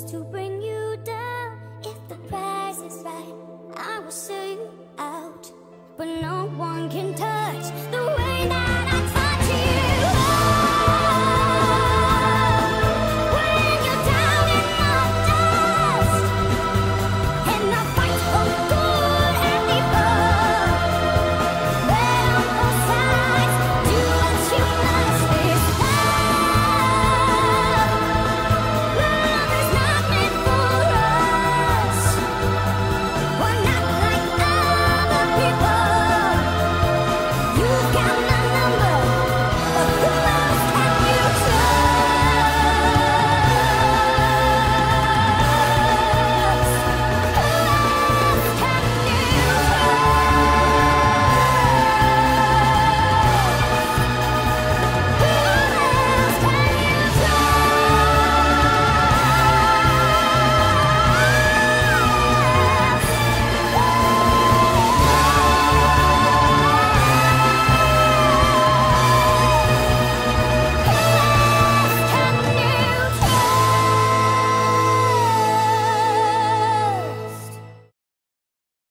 just to bring you down. If the price is right, I will sell you out. But no one can touch the